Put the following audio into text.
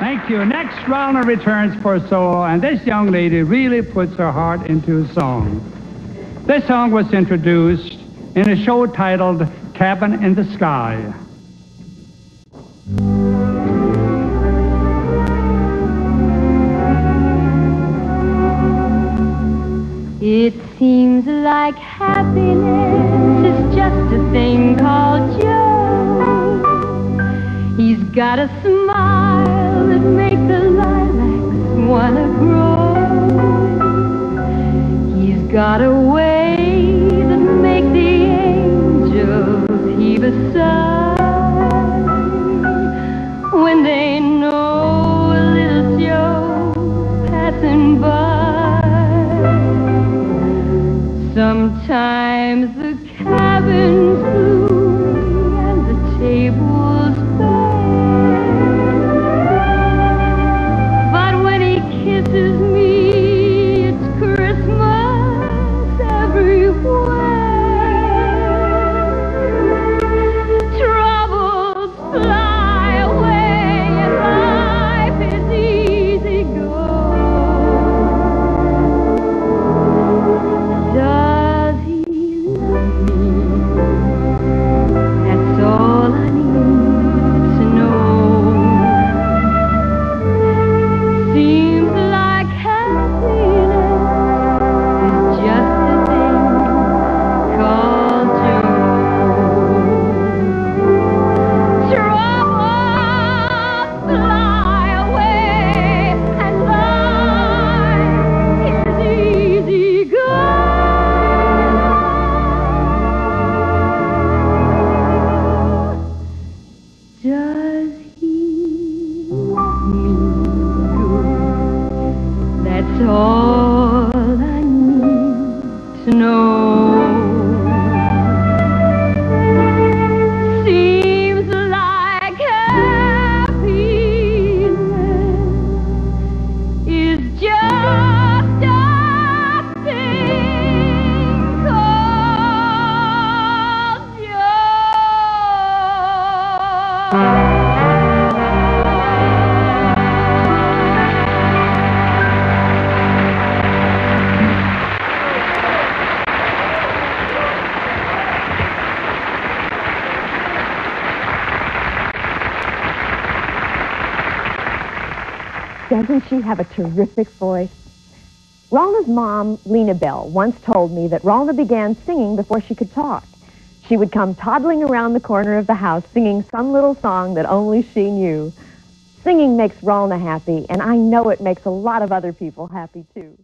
Thank you. Next, Ralna returns for a solo, and this young lady really puts her heart into a song. This song was introduced in a show titled Cabin in the Sky. It seems like happiness is just a thing called Joe. He's got a smile that makes the lilacs wanna grow. He's got a way that makes the angels heave a sigh when they know a little Joe's passing by. Sometimes the cabin's blue Seems all I need to know. Doesn't she have a terrific voice? Ralna's mom, Lena Bell, once told me that Ralna began singing before she could talk. She would come toddling around the corner of the house singing some little song that only she knew. Singing makes Ralna happy, and I know it makes a lot of other people happy too.